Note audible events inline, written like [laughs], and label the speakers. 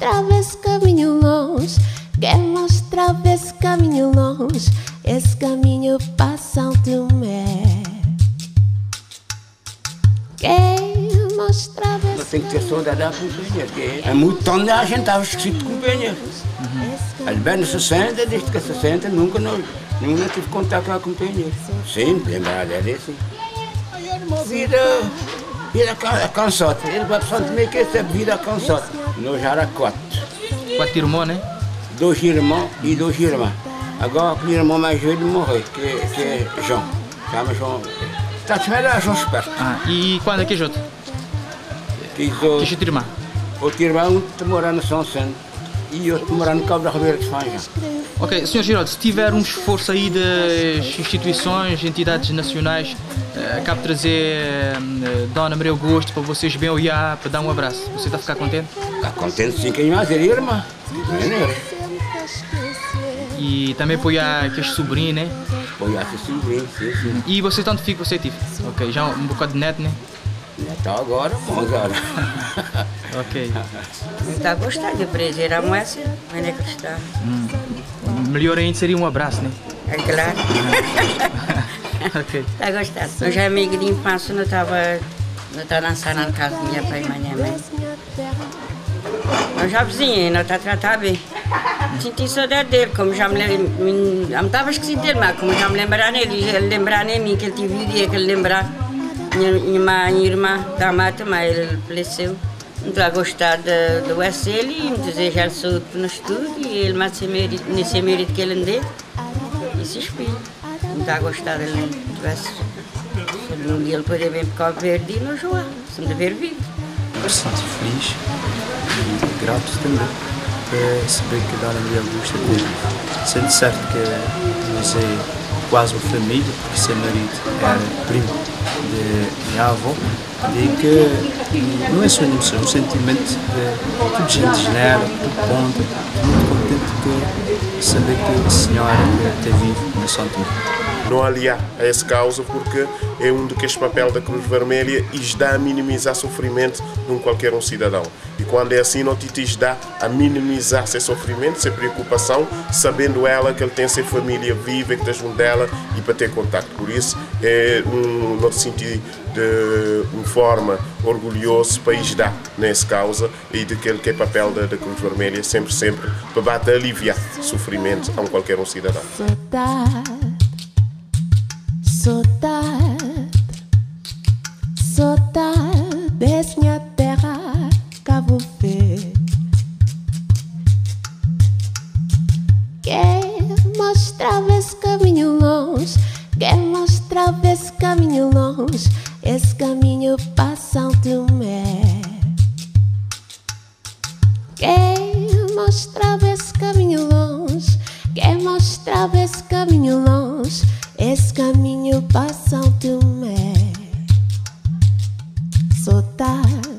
Speaker 1: mostrava esse caminho longe. Quem mostrava esse caminho longe. Esse caminho para São Tomé. Quem mostrava esse
Speaker 2: Nós temos que ter saudade da companheira, que é muito tempo a gente estava esquecido de companheira. As bem 60, desde que 60, nunca nós, nunca tive contato com a companheira. Sim, lembrar dela é assim. Aí era uma vida, vida ca- cansada. Ele vai pensando meio que essa vida cansada. Já era quatro.
Speaker 3: Quatro irmãos, né?
Speaker 2: Dois irmãos e duas irmãs. Agora o irmão mais velho morreu, que, que é João. Chama João. Velho, é João Esperto.
Speaker 3: Ah, e quando é que é outro?
Speaker 2: Que
Speaker 3: Que é outra irmã?
Speaker 2: Outro irmão está morando no São Sendo e outro morando no Cabo da Ribeira de Fanja.
Speaker 3: Ok, Sr. Giraldo, se tiver um esforço aí das instituições, entidades nacionais, eh, acabo de trazer eh, Dona Maria Augusto para vocês bem olhar, para dar um abraço. Você está a ficar contente?
Speaker 2: Está contente sim que é mais irmã. Não é.
Speaker 3: E também apoiar aqueles sobrinhos, né?
Speaker 2: Foi assim sobrinho, sim, sim.
Speaker 3: E você tanto fica você tive? Ok, já um bocado de neto, né?
Speaker 2: Está agora, bom agora. [laughs]
Speaker 3: Ok.
Speaker 4: Está a gostar de prazer a moça, mas é que está.
Speaker 3: Melhor ainda seria um abraço, né?
Speaker 4: É claro. [laughs]
Speaker 3: Ok.
Speaker 4: Está a gostar. Eu já amigo de infância, não estava não estava dançando na casa minha pai e minha mãe. Eu já vizinha, não está a tratar bem. Senti saudade dele, como já me lembro. Me estava esquecido dele, mas como já me lembrar nele, ele lembrar em mim, que ele tive dia que ele lembrar. Minha, mãe, minha irmã da mata, mas ele faleceu. Não a gostar de- do SL e me desejar saúde no estudo e ele mais sem mérito, nesse mérito que ele andou. E se espelha. Não está a gostar dele. Se um dia ele poder vir para Cabo Verde e nos jogar, se me dever vir.
Speaker 5: bastante feliz e grato também por saber que Dona Maria Augusta teve. Sendo certo que nós é quase uma família, porque seu marido era primo de minha avó, e que não é só emoção, é um sentimento de tudo gente nela, tudo ponta, muito contente que saber que a senhora está viva no Santo
Speaker 6: não aliar a essa causa porque é um daqueles papel da Cruz Vermelha e dá a minimizar sofrimento de qualquer um cidadão. Quando é assim, não te dá a minimizar seu sofrimento, sua preocupação, sabendo ela que ele tem sua família viva, que está junto dela e para ter contato. Por isso, é um, no sentido de uma forma orgulhoso para ajudar nessa causa e daquele que é papel da, da Cruz Vermelha, sempre, sempre, para bater aliviar sofrimento a um qualquer um cidadão.
Speaker 1: Saudade, saudade, saudade mostrar esse caminho longe. Quer mostrar esse caminho longe. Esse caminho passa o teu mé. Quer mostrar esse caminho longe. Quer mostrar esse caminho longe. Esse caminho passa o teu mé. Soltar.